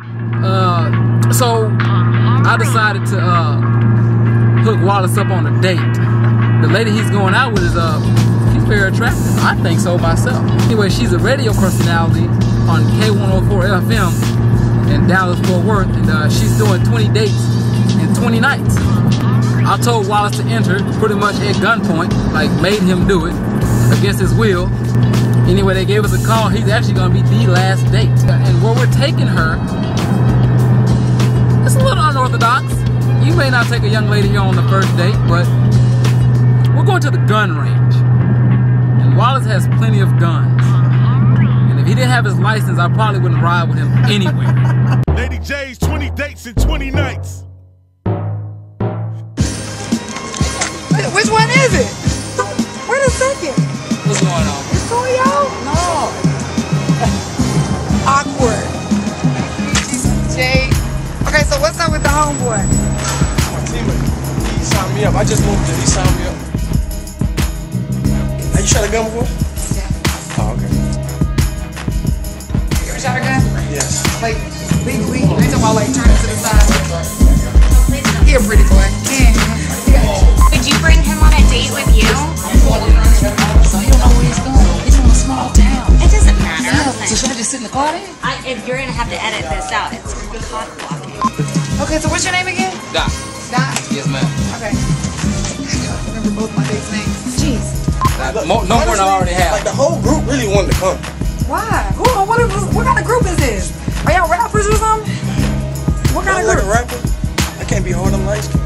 Uh, so I decided to uh, hook Wallace up on a date. The lady he's going out with is uh, she's very attractive. I think so myself. Anyway, she's a radio personality on K104 FM in Dallas Fort Worth, and uh, she's doing 20 dates in 20 nights. I told Wallace to enter pretty much at gunpoint, like made him do it against his will. Anyway, they gave us a call. He's actually going to be the last date. And where we're taking her, it's a little unorthodox. You may not take a young lady here on the first date, but we're going to the gun range. And Wallace has plenty of guns. And if he didn't have his license, I probably wouldn't ride with him anywhere. Lady Jade's 20 dates and 20 nights. Which one is it? Y'all? No. Awkward. Jay. Okay, so what's up with the homeboy? My teammate. He signed me up. I just moved in. He signed me up. Have you shot a gun before? Should I just sit in the car then? I, if you're gonna have to edit this out, it's cock blocking. Okay, so what's your name again? Doc. Dot. Yes, ma'am. Okay. I remember both my date's names. Jeez. Mo- no more than I already have. Like the whole group really wanted to come. Why? Who? What, is, what kind of group is this? Are y'all rappers or something? What kind I'm of like a group? rapper. I can't be hard on light skin.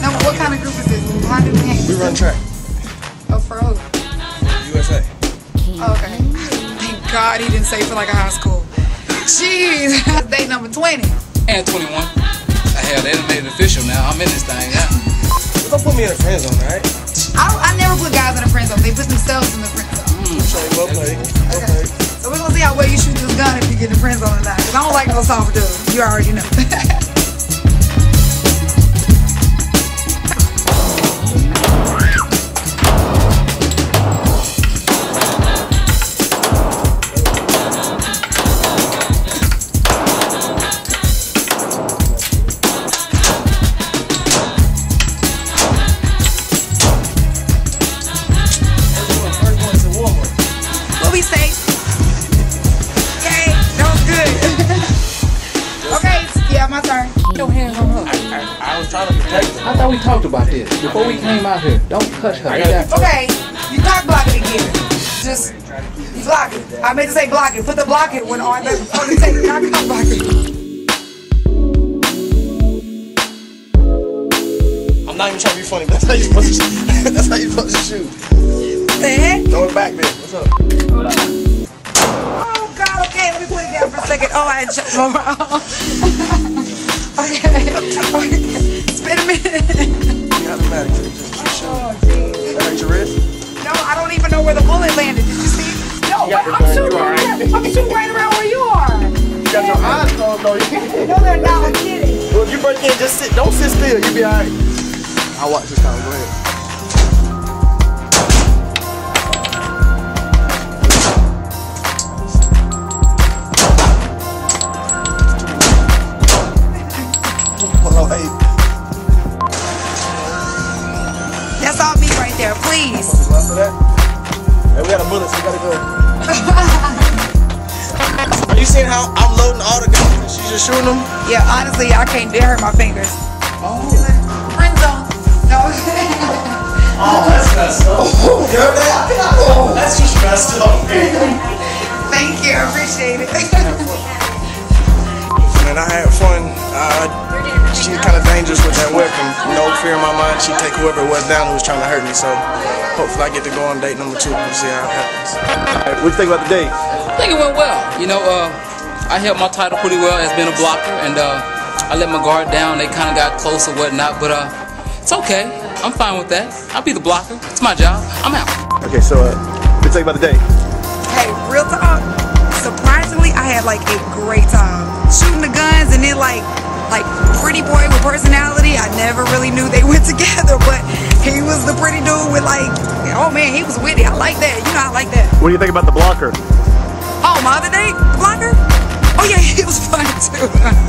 No, what kind of group is this? We hang? We run track. Oh, for who? USA. Okay. Thank God he didn't say for like a high school. Jeez. Date number 20. And 21. Uh, hell, they done made it official now. I'm in this thing now. Don't put me in a friend zone, right? I, I never put guys in a friend zone. They put themselves in the friend zone. Mm, so well played. Well played. So we're gonna see how well you shoot this gun if you get in the friend zone or not. Cause I don't like no soft dudes. You already know. trying to protect him. I thought we talked about this before we came out here. Don't touch her. I Okay, you cock block it again. Just you block it. I meant to say block it. Put the block it when on the on the tape. Not cock block it. I'm not even trying to be funny. That's how you supposed to. that's how you supposed to shoot. What the heck? Throw it back there. What's up? Oh God. Okay, let me put it down for a second. Oh, I just my mouth. okay. okay. Spin a minute. Automatic. Just keep shooting. That hurt your wrist? No, I don't even know where the bullet landed. Did you see? No, but I'm shooting. right? I'm shooting right around where you are. You got your eyes closed though. You No, they're not. I'm kidding. Well, if you break in, just sit. Don't sit still. You'll be alright. I'll watch this time. Go ahead. That's all me right there. Please. Hey, we got a bullet, so we gotta go. Are you seeing how I'm loading all the guns and she's just shooting them? Yeah, honestly, I can't. It hurt my fingers. Oh. Friend zone. No. Oh, that's messed up. Oh, heard that? Oh, that's just messed up. Thank you. I appreciate it. Man, I had fun. Uh, she's kind of dangerous with that weapon. No fear in my mind. She'd take whoever it was down who was trying to hurt me. So hopefully I get to go on date number two and see how it happens. What do you think about the date? I think it went well. You know, uh, I held my title pretty well as being a blocker, and uh, I let my guard down. They kind of got close or whatnot, but uh, it's okay. I'm fine with that. I'll be the blocker. It's my job. I'm out. Okay, so uh, what do you think about the date? hey, real talk. Had like a great time shooting the guns, and then like, like pretty boy with personality. I never really knew they went together, but he was the pretty dude with like, oh man, he was witty. I like that. You know, I like that. What do you think about the blocker? Oh, my other date, the blocker. Oh, you.